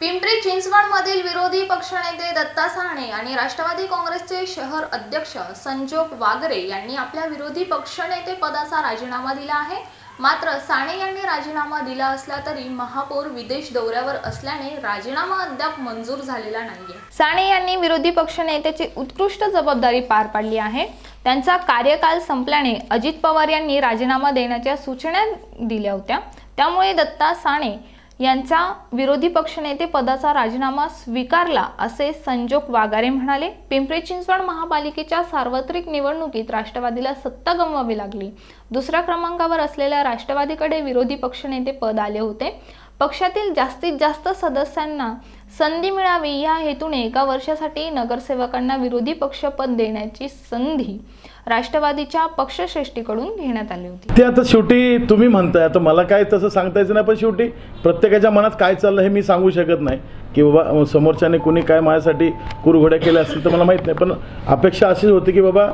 पिंपरी चिंचवडमधील विरोधी पक्षनेते दत्ता साने आणि राष्ट्रवादी काँग्रेसचे शहर अध्यक्ष संजोग वागरे यांनी आपल्या विरोधी पक्षनेते पदाचा राजीनामा दिला आहे. मात्र साने यांनी राजीनामा दिला असला तरी महापौर विदेश दौऱ्यावर असल्याने राजीनामा अद्याप मंजूर झालेला नाहीये. साने यांनी विरोधी पक्षनेत्याची उत्कृष्ट जबाबदारी पार पाडली आहे. त्यांचा कार्यकाल संपल्याने अजित पवार यांनी राजीनामा देण्याच्या सूचना दिल्या होत्या. त्यामुळे दत्ता साने यांचा विरोधी पक्षनेते पदाचा राजीनामा स्वीकारला असे संजोग वागारे म्हणाले. पिंपरी चिंचवड महापालिकेच्या सार्वत्रिक निवडणुकीत राष्ट्रवादीला सत्ता गमवावी लागली. दुसऱ्या क्रमांकावर असलेल्या राष्ट्रवादीकडे विरोधी पक्षनेते पद आले होते. पक्षातील जास्तीत जास्त सदस्यांना संधी मिळावी या हेतूने एका वर्षासाठी नगरसेवकांना विरोधी पक्षपद देण्याची संधी राष्ट्रवादीच्या पक्षश्रेष्ठीकडून घेण्यात आली होती. ते आता शेवटी तुम्ही म्हणताय आता मला काय तसं सांगता येतं नाही पण शेवटी प्रत्येकाच्या मनात काय चाललं हे मी सांगू शकत नाही. की बाबा समोरच्याने कुणी काय माझ्यासाठी कुरघोड्या केल्या असतील तर मला माहीत नाही पण अपेक्षा अशीच होती की बाबा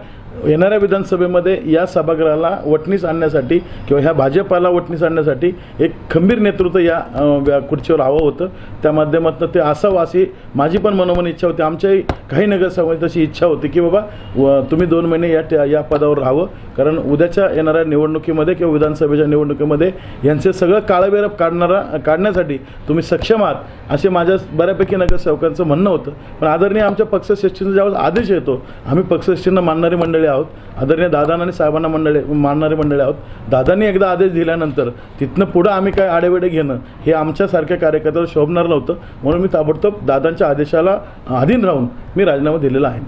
येणाऱ्या विधानसभेमध्ये या सभागृहाला वटणीस आणण्यासाठी किंवा ह्या भाजपाला वटणीस आणण्यासाठी एक खंबीर नेतृत्व या खुर्चीवर हवं होतं. त्या माध्यमातून ते असावं अशी माझी पण मनोमन इच्छा होती. आमच्याही काही नगरसेवकांची तशी इच्छा होती की बाबा तुम्ही दोन महिने या या पदावर राहावं. कारण उद्याच्या येणाऱ्या निवडणुकीमध्ये किंवा विधानसभेच्या निवडणुकीमध्ये यांचे सगळं काळबेरप काढणारा काढण्यासाठी तुम्ही सक्षम आहात असे माझ्या बऱ्यापैकी नगरसेवकांचं म्हणणं होतं. पण आदरणीय आमच्या पक्षश्रेष्ठींचा ज्यावेळेस आदेश येतो आम्ही पक्षश्रेष्ठींना मानणारी मंडळी मंडळी आहोत. आदरणीय दादांना आणि साहेबांना मंडळी मानणारे मंडळी आहोत. दादांनी एकदा आदेश दिल्यानंतर तिथनं पुढं आम्ही काय आडेवेडे घेणं हे आमच्यासारख्या कार्यकर्त्याला शोभणार नव्हतं. म्हणून मी ताबडतोब दादांच्या आदेशाला अधीन राहून मी राजीनामा दिलेला आहे.